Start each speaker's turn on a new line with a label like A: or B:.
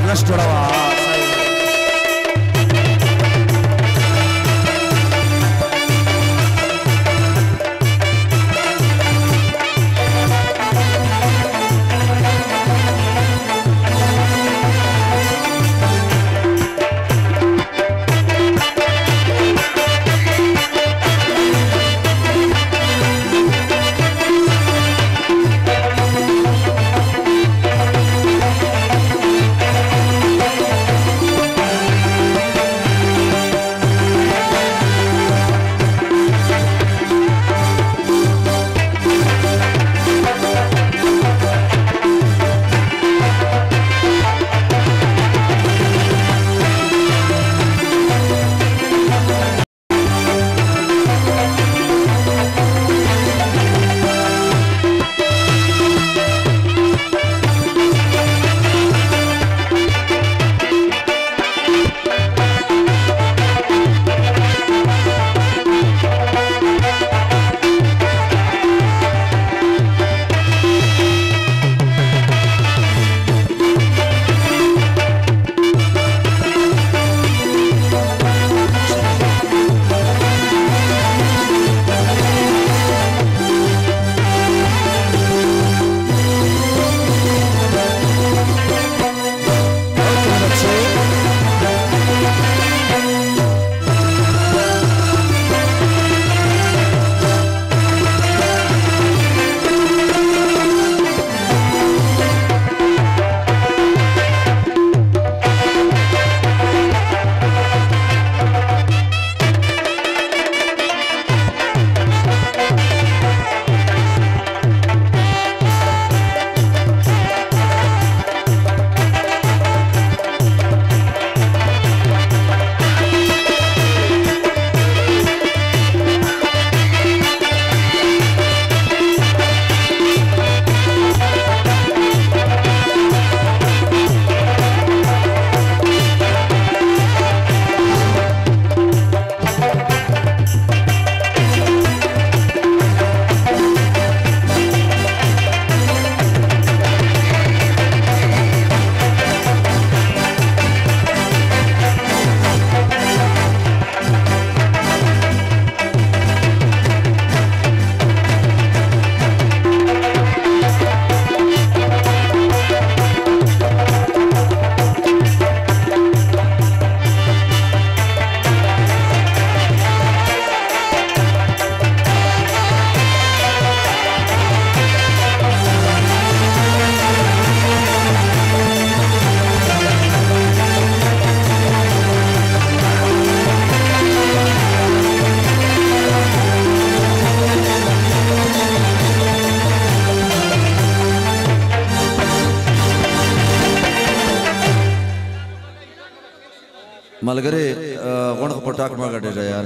A: और
B: ملګری غونډه پټاک ما غټه یار